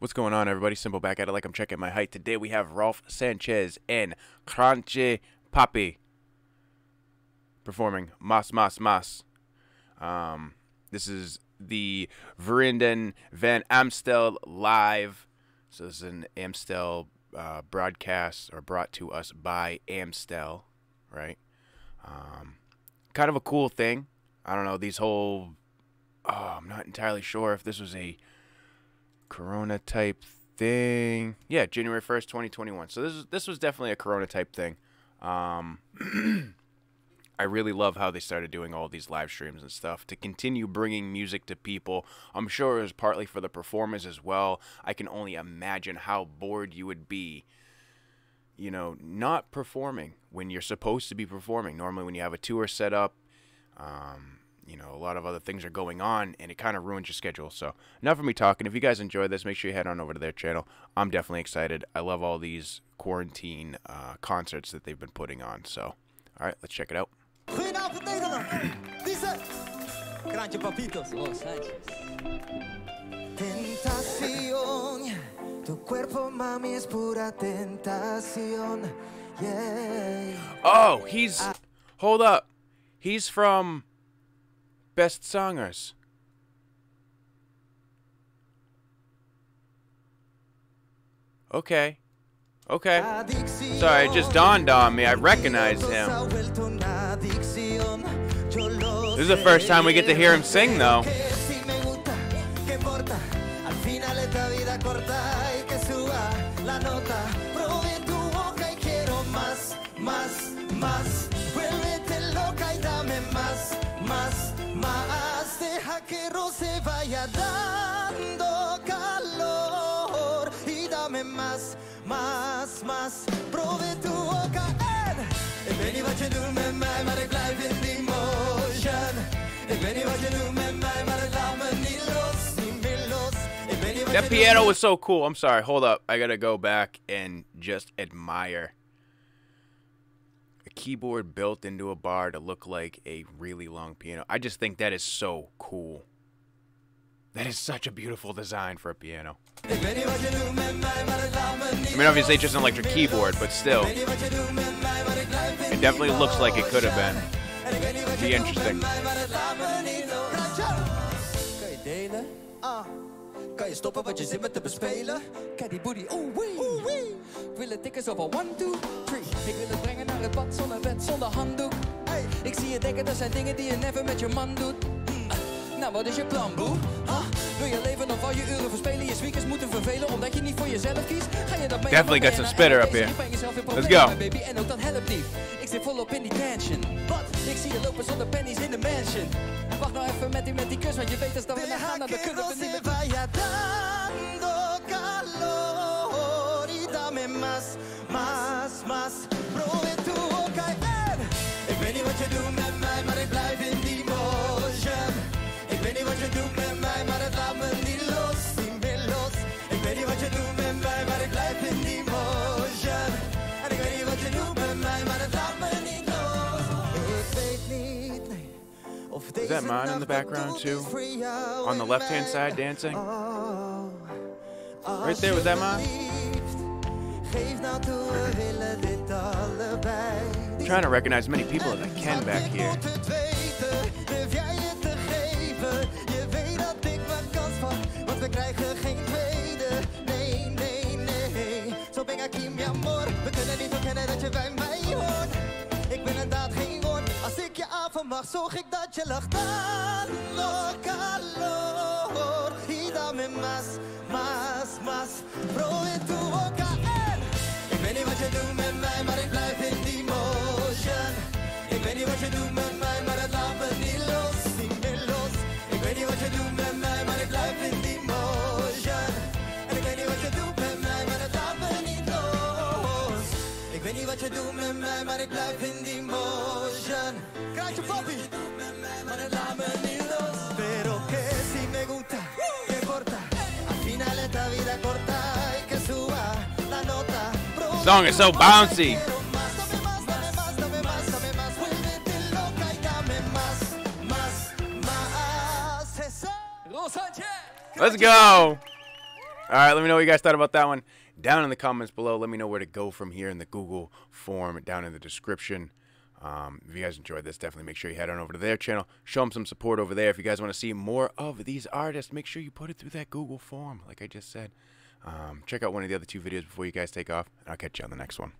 What's going on, everybody? Simple back at it like I'm checking my height. Today we have Rolf Sanchez and Kraantje Pappie performing Mas Mas Mas. Um, this is the Vrienden Van Amstel live. So this is an Amstel uh, broadcast or brought to us by Amstel, right? Um, kind of a cool thing. I don't know these whole. Oh, I'm not entirely sure if this was a Corona type thing. Yeah, January first, twenty twenty one. So this is this was definitely a Corona type thing. Um, I really love how they started doing all these live streams and stuff to continue bringing music to people. I'm sure it was partly for the performers as well. I can only imagine how bored you would be, you know, not performing when you're supposed to be performing. Normally, when you have a tour set up, um, you know, a lot of other things are going on and it kind of ruins your schedule. So, enough of me talking. If you guys enjoyed this, make sure you head on over to their channel. I'm definitely excited. I love all these quarantine uh, concerts that they've been putting on. So, all right, let's check it out. Goedenavond Nederland. Dice. Kraantje papitos. Oh, Sánchez. Tentación. Tu cuerpo, mami, es pura tentación. Yeah. Oh, he's. Hold up. He's from Beste Zangers. Okay. Okay. Sorry, it just dawned on me. I recognized him. This is the first time we get to hear him sing, though. que si me vaya dando calor y dame más, más, más. Tu boca en. Ik weet niet wat je doet met mij, maar ik blijf in die motion. Ik weet niet wat je doet met mij, maar het laat me niet los, niet meer los. Ik weet niet wat That piano was so cool. I'm sorry. Hold up. I gotta go back and just admire a keyboard built into a bar to look like a really long piano. I just think that is so cool. That is such a beautiful design for a piano. Ik weet niet wat je doet met mij, maar het laat me niet I mean, obviously, it's just an electric keyboard, but still, Ik weet niet wat je doet met mij, maar ik blijf in it definitely looks like it could have been. En ik weet niet wat je Be interesting. met mij, maar het laat me niet los. Kan je delen? Ah. Kan je stoppen wat je zit met te bespelen? Kijk die booty, oeh wee. Ik wil het tikken zo van one, two, three. Ik wil het brengen naar het bad zonder bed, zonder handdoek. Hey. Ik zie je denken, dat zijn dingen die je never met je man doet. Nou, wat is je plan, boe? Huh? Wil je leven of al je uren verspelen? Je speakers moeten vervelen omdat je niet voor jezelf kiest? Ga je dan mee Definitely got some spitter up here. Let's go. Baby, en ook dat helpt niet. Ik zit volop in die tension. Wat? Ik zie je lopen zonder pennies in de mansion. Wacht nou even met die, met die kus, want je weet als dat we naar gaan, Deja dan que kunnen we niet meer... vaya dando calor y dame más, más, más. Is that Maan in the background too? is voor jou On the left hand side dancing? Right there, was that Maan? alsjeblieft, Geef nou toe, we willen dit allebei. Die trying to recognize as many people as I can back here. moet het je calor. Y dame más, más, más. Ik weet niet wat je doet met mij, maar ik blijf in die motion. Ik weet niet wat je doet met mij, maar het laat me niet los, niet meer los. Ik weet niet wat je doet met mij, maar ik blijf in die motion. En ik weet niet wat je doet met mij, maar het laat me niet los. Ik weet niet wat je doet met mij, maar ik blijf in die motion. Kraantje papi, más. is so bouncy. Let's go. All right, let me know what you guys thought about that one down in the comments below. Let me know where to go from here in the Google form down in the description. Um, if you guys enjoyed this, definitely make sure you head on over to their channel. Show them some support over there. If you guys want to see more of these artists, make sure you put it through that Google form, like I just said. Um, check out one of the other two videos before you guys take off, and I'll catch you on the next one.